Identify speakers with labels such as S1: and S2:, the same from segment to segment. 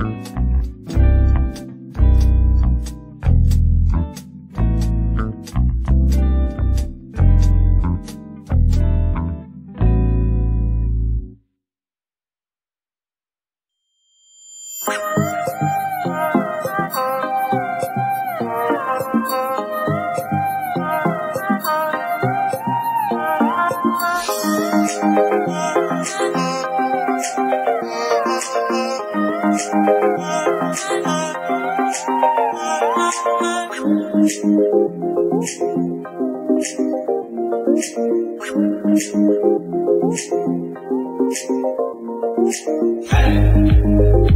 S1: Thank you. Hey!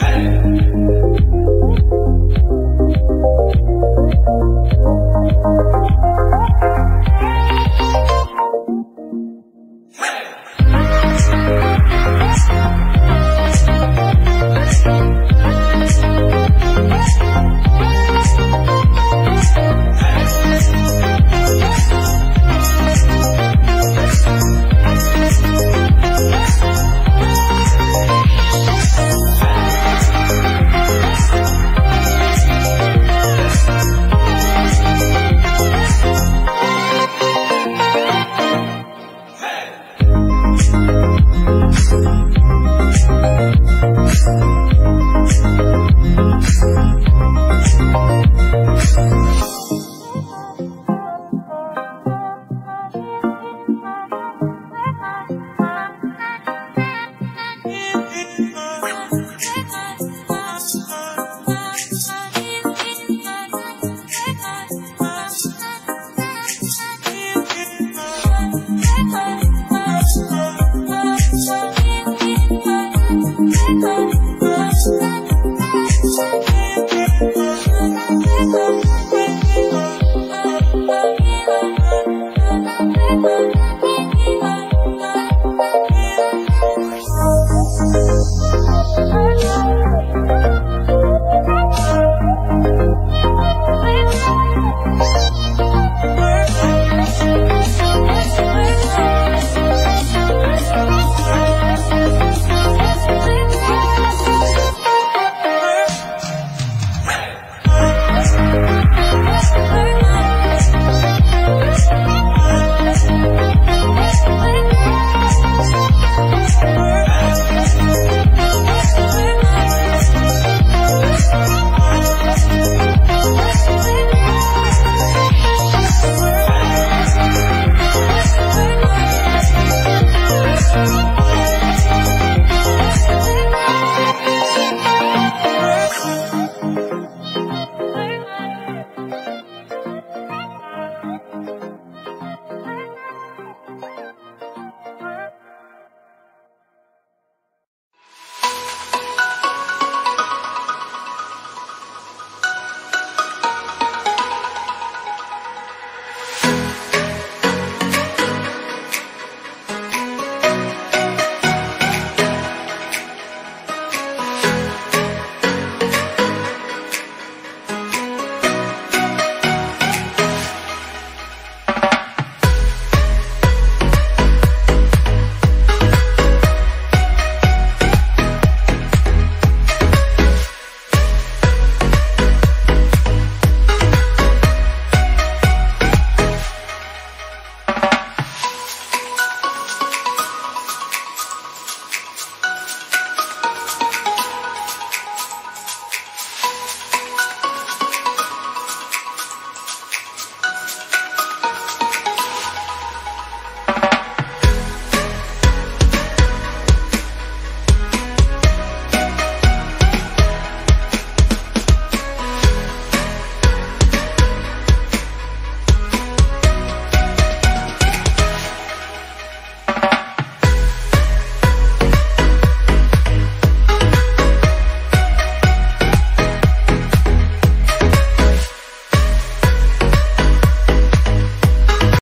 S1: Hey.